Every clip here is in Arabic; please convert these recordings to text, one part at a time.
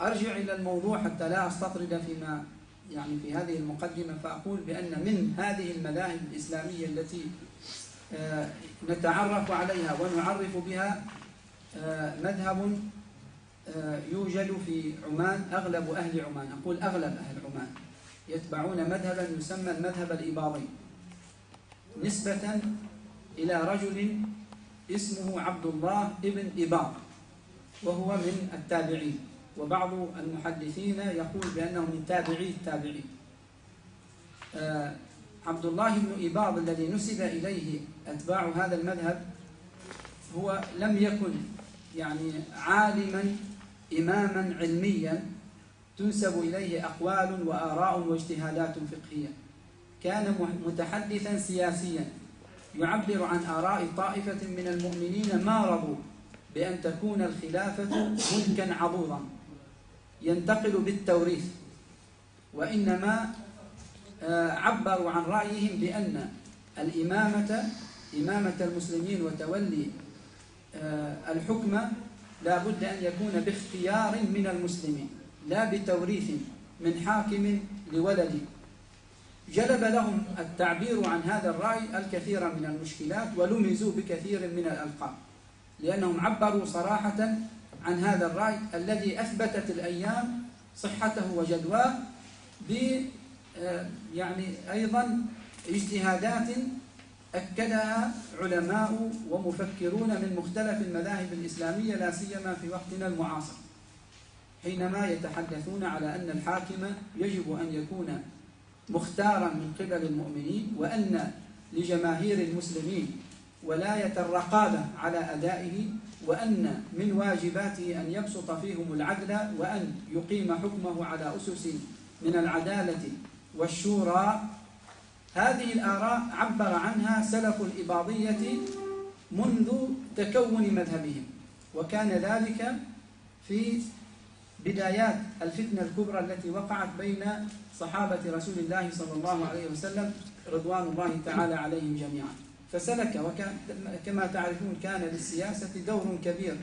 أرجع إلى الموضوع حتى لا أستطرد فيما يعني في هذه المقدمة فأقول بأن من هذه المذاهب الإسلامية التي آه، نتعرف عليها ونعرف بها آه، مذهب آه، يوجد في عمان أغلب أهل عمان أقول أغلب أهل عمان يتبعون مذهبا يسمى المذهب الإباضي نسبة إلى رجل اسمه عبد الله ابن إباض وهو من التابعين. وبعض المحدثين يقول بأنه من تابعي التابعين. آه، عبد الله بن إباض الذي نسب إليه أتباع هذا المذهب هو لم يكن يعني عالما إماما علميا تنسب إليه أقوال وآراء واجتهادات فقهية. كان متحدثا سياسيا. يعبر عن آراء طائفة من المؤمنين ما رضوا بأن تكون الخلافة ملكا عضوضا. ينتقل بالتوريث وإنما آه، عبروا عن رأيهم بأن الإمامة إمامة المسلمين وتولي آه، الحكم لا بد أن يكون باختيار من المسلمين لا بتوريث من حاكم لولد. جلب لهم التعبير عن هذا الرأي الكثير من المشكلات ولمزوا بكثير من الألقاب لأنهم عبروا صراحة عن هذا الرأي الذي أثبتت الأيام صحته وجدواه ب آه، يعني أيضا اجتهادات أكدها علماء ومفكرون من مختلف المذاهب الإسلامية لا سيما في وقتنا المعاصر حينما يتحدثون على أن الحاكم يجب أن يكون مختارا من قبل المؤمنين وأن لجماهير المسلمين ولاية الرقابة على أدائه وأن من واجباته أن يبسط فيهم العدل وأن يقيم حكمه على أسس من العدالة والشورى. هذه الآراء عبر عنها سلف الإباضية منذ تكون مذهبهم وكان ذلك في بدايات الفتنة الكبرى التي وقعت بين صحابة رسول الله صلى الله عليه وسلم رضوان الله تعالى عليهم جميعا. فسلك وكما تعرفون كان للسياسة دور كبير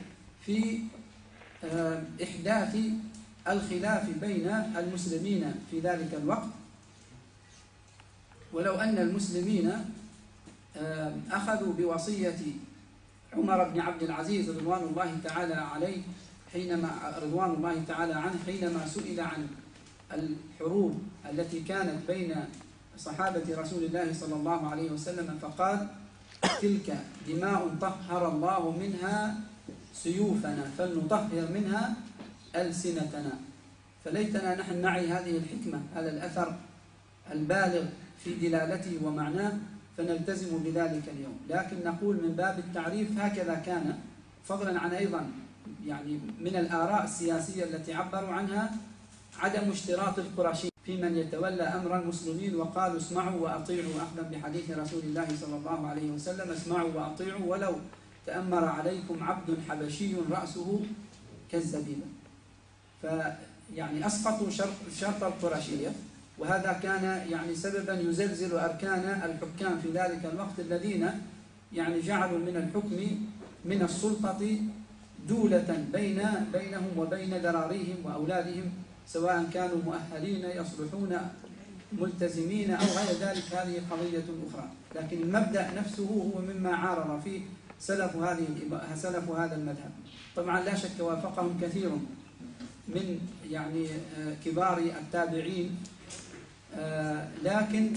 في آه، إحداث الخلاف بين المسلمين في ذلك الوقت. ولو أن المسلمين آه، أخذوا بوصية عمر بن عبد العزيز رضوان الله تعالى عليه حينما رضوان الله تعالى عنه حينما سئل عن الحروب التي كانت بين صحابة رسول الله صلى الله عليه وسلم فقال تلك دماء طهر الله منها سيوفنا فلنطهر منها ألسنتنا. فليتنا نحن نعي هذه الحكمة هذا الأثر البالغ في دلالته ومعناه فنلتزم بذلك اليوم. لكن نقول من باب التعريف هكذا كان. فضلا عن أيضا يعني من الآراء السياسية التي عبروا عنها عدم اشتراط القرشي في من يتولى أمر المسلمين وقالوا اسمعوا وأطيعوا أخذا بحديث رسول الله صلى الله عليه وسلم. اسمعوا وأطيعوا ولو تأمر عليكم عبد حبشي رأسه كالزبيبة فيعني أسقطوا شرط, شرط القرشية وهذا كان يعني سببا يزلزل أركان الحكام في ذلك الوقت الذين يعني جعلوا من الحكم من السلطة دولة بين بينهم وبين ذراريهم وأولادهم سواء كانوا مؤهلين يصلحون ملتزمين أو غير ذلك هذه قضية أخرى. لكن المبدأ نفسه هو مما عارض فيه سلف هذه سلف هذا المذهب. طبعا لا شك وافقهم كثير من يعني آه، كبار التابعين آه، لكن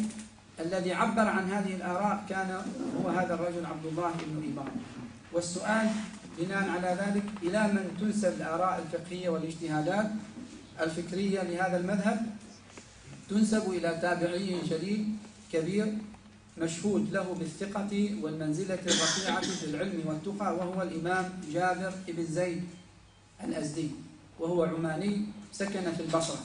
الذي عبر عن هذه الآراء كان هو هذا الرجل عبد الله بن إبان والسؤال بناء على ذلك إلى من تنسب الآراء الفقهية والاجتهادات الفكرية لهذا المذهب تنسب إلى تابعي شديد كبير مشهود له بالثقة والمنزلة الرفيعة في العلم والتقى وهو الإمام جابر بن زيد الأزدي وهو عماني سكن في البصرة.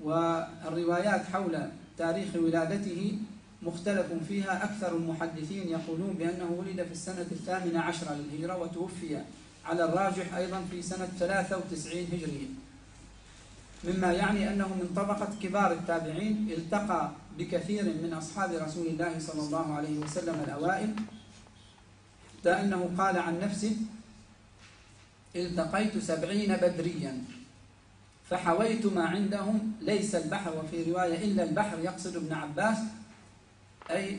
والروايات حول تاريخ ولادته مختلف فيها أكثر المحدثين يقولون بأنه ولد في السنة الثامنة عشرة للهجرة وتوفي على الراجح أيضا في سنة 93 هجرية مما يعني أنه من طبقة كبار التابعين التقى بكثير من أصحاب رسول الله صلى الله عليه وسلم الأوائل. حتى أنه قال عن نفسه التقيت سبعين بدريا فحويت ما عندهم ليس البحر وفي رواية إلا البحر يقصد ابن عباس أي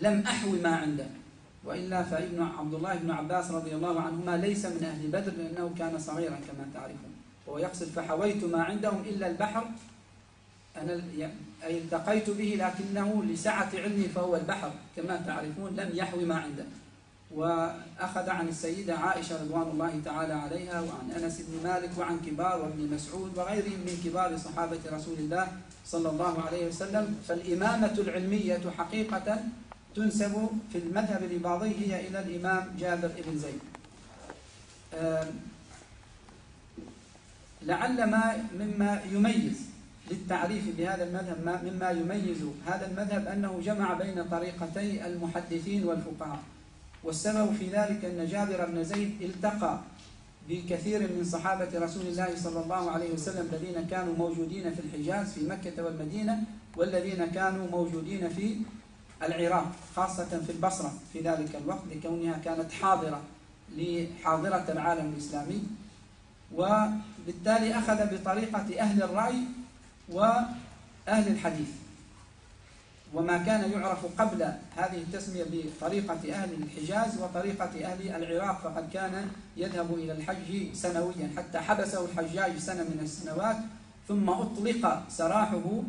لم أحوي ما عنده. وإلا فإبن عبد الله بن عباس رضي الله عنهما ليس من أهل بدر لأنه كان صغيرا كما تعرفون. هو يقصد فحويت ما عندهم إلا البحر. أنا أي التقيت به لكنه لسعة علمي فهو البحر. كما تعرفون لم يحوي ما عنده. وأخذ عن السيدة عائشة رضوان الله تعالى عليها وعن أنس بن مالك وعن كبار وابن مسعود وغيرهم من كبار صحابة رسول الله صلى الله عليه وسلم. فالإمامة العلمية حقيقة تنسب في المذهب الإباضي هي إلى الإمام جابر بن زيد. لعل ما مما يميز للتعريف بهذا المذهب مما يميز هذا المذهب أنه جمع بين طريقتي المحدثين والفقهاء. والسبب في ذلك أن جابر بن زيد التقى بكثير من صحابة رسول الله صلى الله عليه وسلم الذين كانوا موجودين في الحجاز في مكة والمدينة والذين كانوا موجودين في العراق خاصة في البصرة في ذلك الوقت لكونها كانت حاضرة لحاضرة العالم الإسلامي. وبالتالي أخذ بطريقة أهل الرأي وأهل الحديث. وما كان يعرف قبل هذه التسمية بطريقة أهل الحجاز وطريقة أهل العراق فقد كان يذهب إلى الحج سنويا حتى حبسه الحجاج سنة من السنوات ثم أطلق سراحه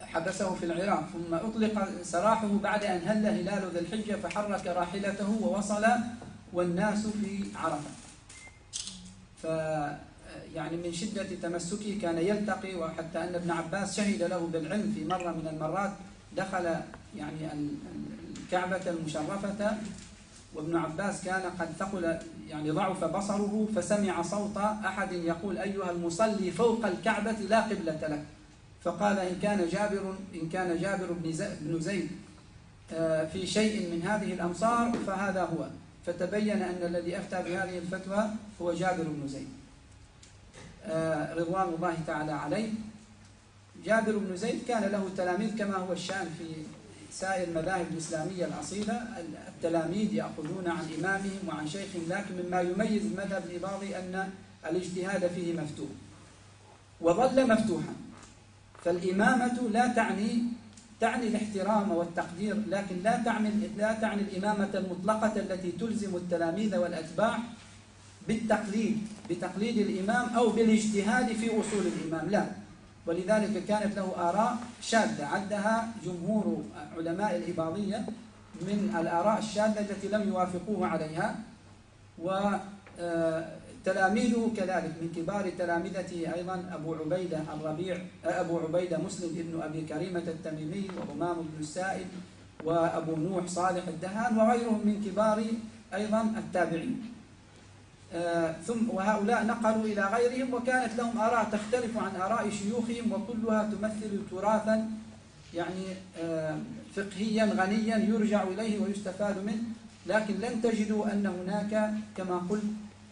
حبسه في العراق ثم أطلق سراحه بعد أن هل هلال ذي الحجة فحرك راحلته ووصل والناس في عرفة. ف يعني من شدة تمسكه كان يلتقي وحتى أن ابن عباس شهد له بالعلم في مرة من المرات دخل يعني الكعبة المشرفة وابن عباس كان قد ثقل يعني ضعف بصره فسمع صوت أحد يقول أيها المصلي فوق الكعبة لا قبلة لك. فقال إن كان جابر إن كان جابر بن زيد آه، في شيء من هذه الأمصار فهذا هو. فتبين أن الذي أفتى بهذه الفتوى هو جابر بن زيد. آه، رضوان الله تعالى عليه. جابر بن زيد كان له تلاميذ كما هو الشأن في سائر المذاهب الإسلامية الأصيلة التلاميذ يأخذون عن إمامهم وعن شيخهم لكن مما يميز المذهب الإباضي أن الاجتهاد فيه مفتوح وظل مفتوحا. فالإمامة لا تعني تعني الاحترام والتقدير لكن لا تعني لا تعني الإمامة المطلقة التي تلزم التلاميذ والأتباع بالتقليد بتقليد الإمام أو بالاجتهاد في أصول الإمام لا. ولذلك كانت له آراء شاذة عدها جمهور علماء الإباضية من الآراء الشاذة التي لم يوافقوه عليها وتلاميذه كذلك من كبار تلامذته أيضا أبو عبيدة الربيع أبو عبيدة مسلم ابن أبي كريمة التميمي وهمام بن السائب وأبو نوح صالح الدهان وغيرهم من كبار أيضا التابعين. آه، ثم وهؤلاء نقلوا إلى غيرهم وكانت لهم آراء تختلف عن آراء شيوخهم وكلها تمثل تراثا يعني آه، فقهيا غنيا يرجع إليه ويستفاد منه لكن لن تجدوا أن هناك كما قلت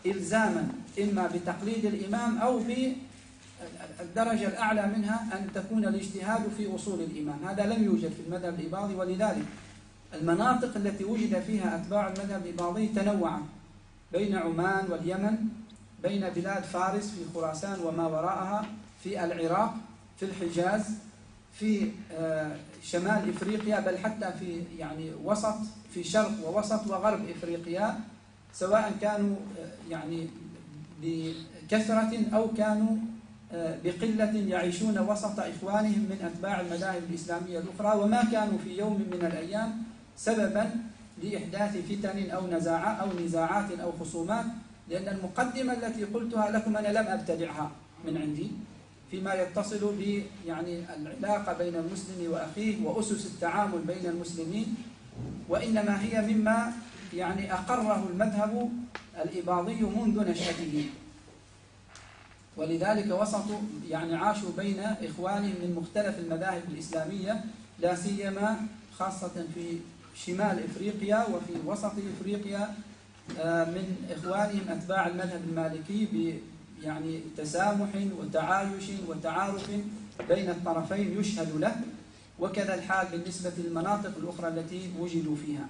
إلزاما إما بتقليد الإمام أو بالدرجة الأعلى منها أن تكون الاجتهاد في أصول الإمام. هذا لم يوجد في المذهب الإباضي ولذلك المناطق التي وجد فيها أتباع المذهب الإباضي تنوعت بين عمان واليمن بين بلاد فارس في خراسان وما وراءها في العراق في الحجاز في آه، شمال إفريقيا بل حتى في يعني وسط في شرق ووسط وغرب إفريقيا. سواء كانوا آه، يعني بكثرة أو كانوا آه، بقلة يعيشون وسط إخوانهم من أتباع المذاهب الإسلامية الأخرى وما كانوا في يوم من الأيام سببا لإحداث فتن أو نزاعات أو نزاعات أو خصومات لأن المقدمة التي قلتها لكم أنا لم أبتدعها من عندي فيما يتصل ب يعني العلاقة بين المسلم وأخيه وأسس التعامل بين المسلمين وإنما هي مما يعني أقره المذهب الإباضي منذ نشأته. ولذلك وسطوا يعني عاشوا بين إخوانهم من مختلف المذاهب الإسلامية لا سيما خاصة في شمال إفريقيا وفي وسط إفريقيا آه، من إخوانهم أتباع المذهب المالكي ب يعني تسامح وتعايش وتعارف بين الطرفين يشهد له وكذا الحال بالنسبة للمناطق الأخرى التي وجدوا فيها.